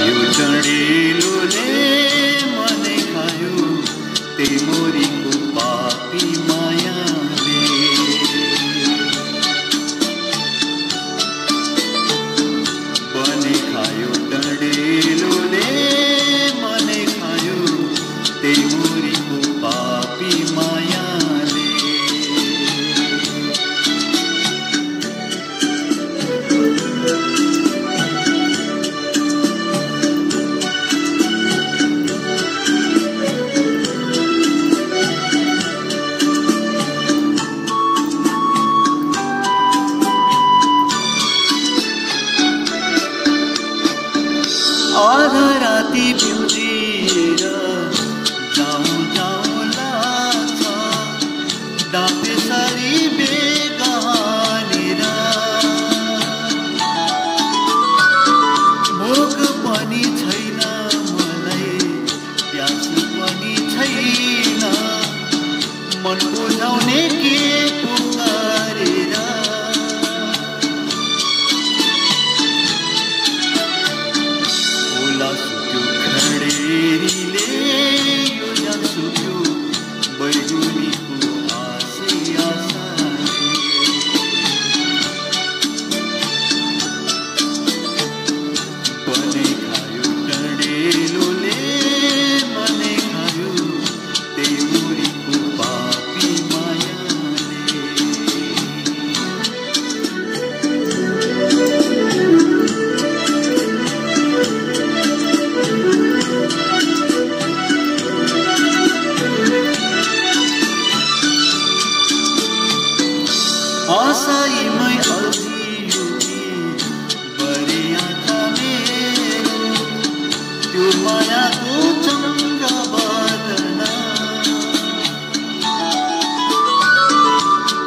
खायो डढेलोले मनै खायो त्यही मोरीको आधा राति बिउजिएर जाउँ जाउँ लाग्छ डाँटे सारी बेगानेर भोक पनि छैन मलाई प्यास पनि छैन। मन बुझाउने के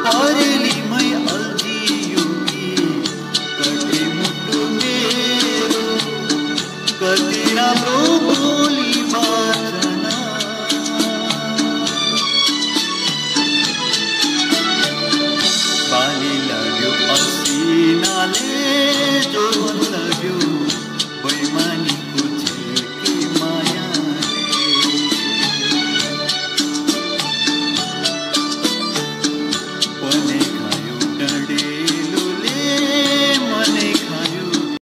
हर लिए